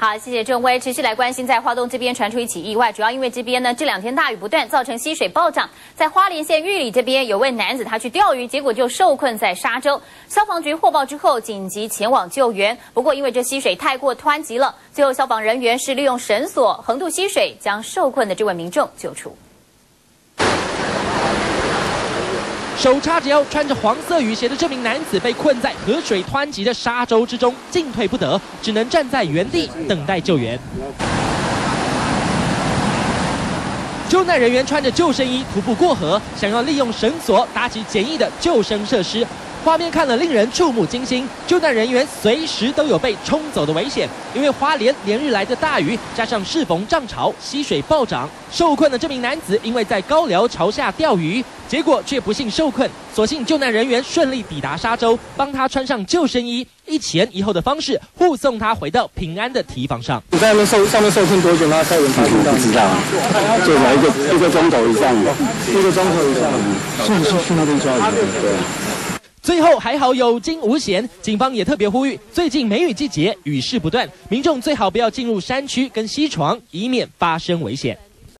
好，谢谢郑威。持续来关心，在花东这边传出一起意外，主要因为这边呢这两天大雨不断，造成溪水暴涨。在花莲县玉里这边，有位男子他去钓鱼，结果就受困在沙洲。消防局获报之后，紧急前往救援。不过因为这溪水太过湍急了，最后消防人员是利用绳索横渡溪水，将受困的这位民众救出。手叉着腰、穿着黄色雨鞋的这名男子被困在河水湍急的沙洲之中，进退不得，只能站在原地等待救援。救难人员穿着救生衣徒步过河，想要利用绳索搭起简易的救生设施。画面看了令人触目惊心，救难人员随时都有被冲走的危险。因为花莲连日来的大雨，加上适逢涨潮，溪水暴涨，受困的这名男子因为在高寮潮下钓鱼，结果却不幸受困。所幸救难人员顺利抵达沙洲，帮他穿上救生衣，一前一后的方式护送他回到平安的堤防上。你在那受上面受困多久吗？在文发现到？不知道，就来一个一个钟头以上，一个钟头以上，是是去那边抓鱼，对。最后还好有惊无险，警方也特别呼吁，最近梅雨季节雨势不断，民众最好不要进入山区跟溪床，以免发生危险。